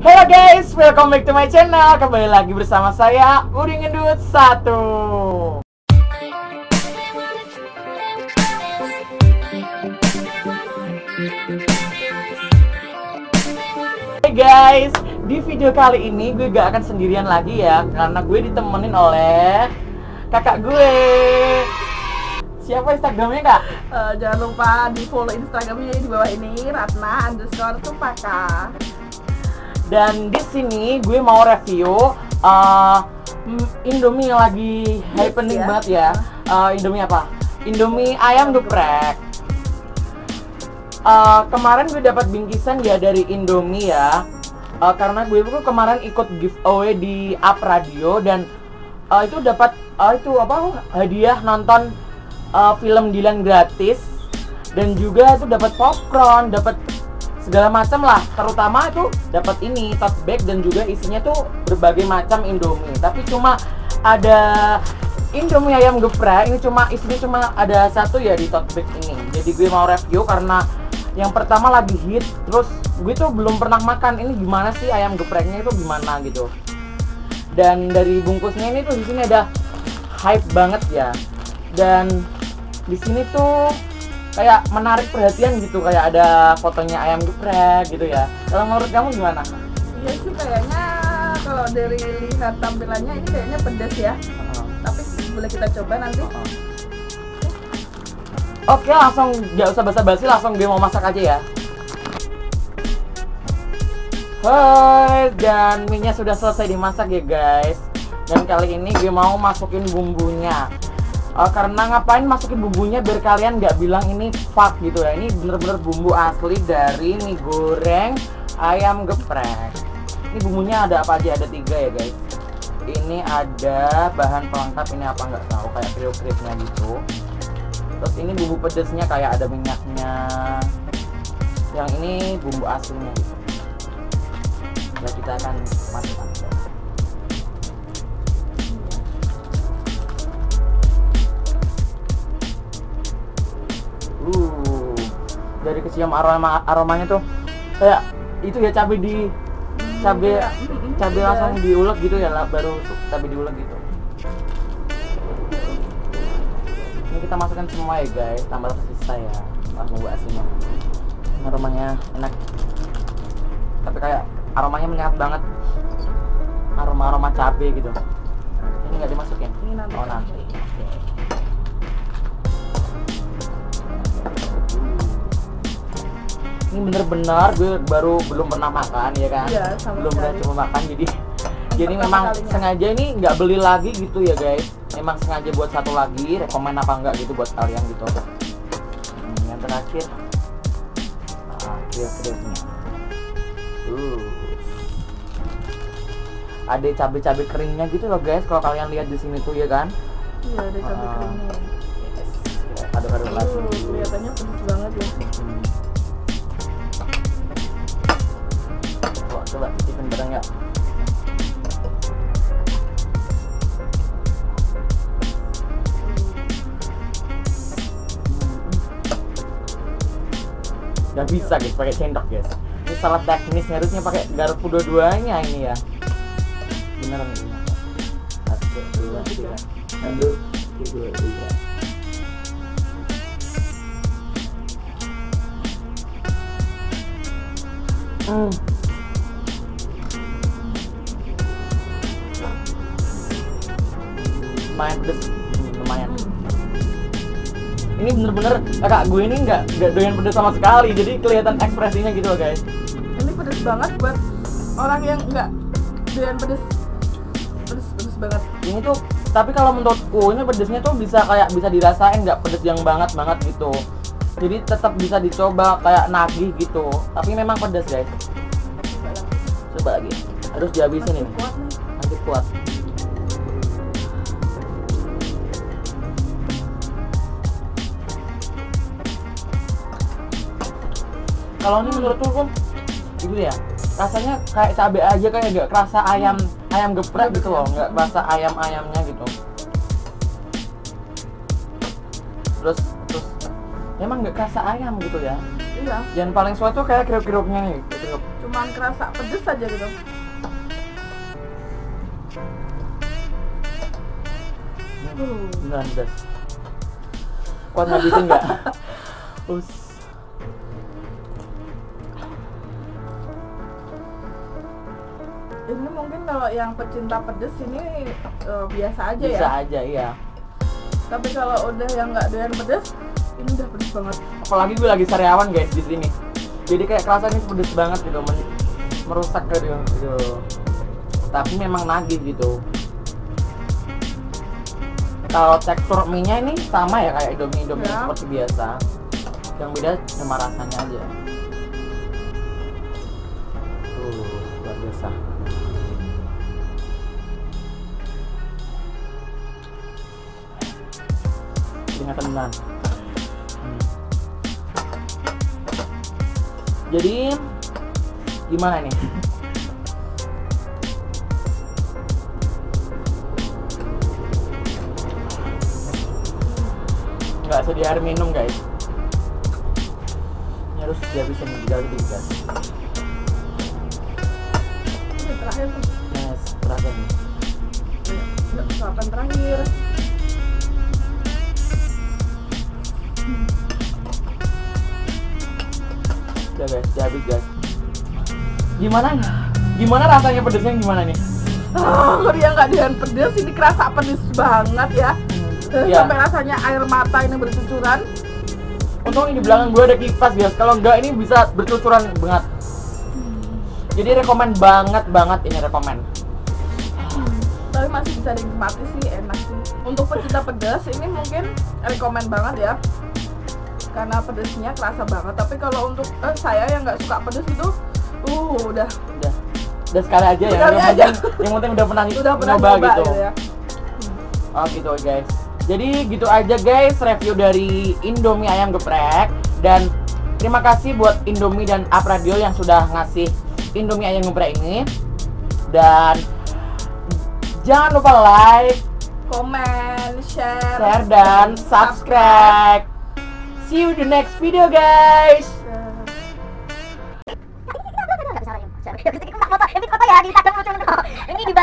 Halo guys, welcome back to my channel. Kembali lagi bersama saya Udin Gendut 1. Hey guys, di video kali ini gue gak akan sendirian lagi ya Karena gue ditemenin oleh kakak gue Siapa Instagramnya kak? Eh, jangan lupa di follow Instagramnya di bawah ini Ratna underscore Tupaka. Dan di sini gue mau review uh, Indomie yang lagi Yes, happening ya. banget ya. Uh, Indomie apa? Indomie ayam geprek. Uh, kemarin gue dapat bingkisan ya dari Indomie ya. Uh, karena gue tuh kemarin ikut giveaway di Up Radio dan uh, itu dapat uh, itu apa hadiah nonton uh, film Dilan gratis dan juga itu dapat popcorn, dapat segala macam lah. Terutama itu dapat ini tote bag dan juga isinya tuh berbagai macam indomie. Tapi cuma ada indomie ayam geprek ini cuma isinya cuma ada satu ya di tote bag ini. Jadi gue mau review karena yang pertama lagi hit terus gue tuh belum pernah makan. Ini gimana sih ayam gepreknya itu gimana gitu? Dan dari bungkusnya ini tuh di sini ada hype banget ya. Dan di sini tuh kayak menarik perhatian gitu kayak ada fotonya ayam geprek gitu ya kalau menurut kamu gimana? Iya sih kayaknya kalau dari lihat tampilannya ini kayaknya pedas ya. Tapi boleh kita coba nanti. Oke langsung gak usah basa-basi langsung gue mau masak aja ya Hai dan minyak sudah selesai dimasak ya guys Dan kali ini gue mau masukin bumbunya Eh, Karena ngapain masukin bumbunya biar kalian nggak bilang ini fuck gitu ya Ini bener-bener bumbu asli dari mie goreng ayam geprek Ini bumbunya ada apa aja? Ada tiga ya guys Ini ada bahan pelengkap ini apa nggak tahu kayak kriuk-kriuknya gitu Terus ini bumbu pedesnya kayak ada minyaknya. Yang ini bumbu aslinya gitu. Ya kita akan masukkan. Uh, dari kecium aroma aromanya tuh kayak itu ya cabai di cabai cabai iya. langsung diulek gitu ya lah, baru cabai diulek gitu. Ini kita masukkan semua ya guys, tambah tersisa ya. Wah, bumbu asinnya. Ini aromanya enak. Tapi kayak aromanya menyengat banget. Aroma-aroma cabai gitu. Ini nggak dimasukin. Ini nanti. Oh nanti. Ini bener-bener gue baru belum pernah makan ya kan? Iya, sama belum pernah coba makan jadi jadi memang kalinya. sengaja ini nggak beli lagi gitu ya guys memang sengaja buat satu lagi rekomen apa enggak gitu buat kalian gitu Hmm, yang terakhir ah kriuk-kriuknya uh ada cabai-cabai keringnya gitu loh guys kalau kalian lihat di sini tuh ya kan Iya, ada cabai Ah. keringnya. yes. lagi Uh, kelihatannya pedas banget ya. Hmm. Gak bisa guys pakai sendok guys. Ini salah teknis harusnya pakai garpu dua-duanya ini ya. Pedes, Hmm, lumayan. Ini bener-bener kakak gue ini nggak nggak doyan pedes sama sekali, jadi kelihatan ekspresinya gitu loh guys. Ini pedas banget buat orang yang nggak doyan pedas. Pedas pedas banget. Ini tuh, tapi kalau menurutku ini pedesnya tuh bisa kayak bisa dirasain nggak pedes yang banget banget gitu. Jadi tetap bisa dicoba kayak nagih gitu. Tapi memang pedes guys. Coba lagi. Harus dihabisin Masih ini. kuat nih. Nanti kuat. Kalau ini menurutku Kum, itu ya. Rasanya kayak cabai aja kayak nggak kerasa ayam ayam geprek gitu loh. Nggak kerasa ayam ayamnya gitu. Terus terus emang nggak kerasa ayam gitu ya? Iya. Yang paling suka tuh kayak kriuk-kriuknya nih kriuk. cuman kerasa pedes aja gitu. Beneran pedas kuat ngabisin nggak? Us kalau yang pecinta pedes ini eh, biasa aja bisa ya. aja iya. Tapi kalau udah yang nggak doyan pedes ini udah pedes banget. Apalagi gue lagi sariawan guys di sini. Jadi kayak kerasa ini pedes banget gitu men- merusak gitu, gitu. Tapi memang nagih gitu. Kalau tekstur mie nya ini sama ya kayak indomie indomie Ya. seperti biasa. Yang beda cuma rasanya aja. Tuh luar biasa beneran Hmm. jadi gimana nih? Nggak sedia air minum guys. Ini harus dihabisin juga gitu guys. Terakhir yes terasa nih. Suapan terakhir ya guys dihabis guys gimana gimana rasanya pedesnya gimana nih? Ah, kalau yang nggak doyan pedes. Ini kerasa pedes banget ya. Eh, Iya. sampai rasanya air mata ini bercucuran. Untung ini di belakang gue ada kipas guys kalau enggak ini bisa bercucuran banget. Jadi rekomen banget banget ini rekomen. Tapi masih bisa dinikmati sih enak sih. Untuk pecinta pedas ini mungkin rekomen banget ya karena pedesnya kerasa banget. Tapi kalau untuk eh, saya yang nggak suka pedes itu uh udah udah. Udah sekali aja ya Sekali yang aja. penting yang penting udah pernah udah pernah nyoba nyoba gitu. gitu ya. Oh gitu guys. Jadi gitu aja guys review dari Indomie ayam geprek. Dan terima kasih buat Indomie dan Up Radio yang sudah ngasih Indomie ayam geprek ini. Dan jangan lupa like komen share, share dan subscribe see you the next video guys. Ini di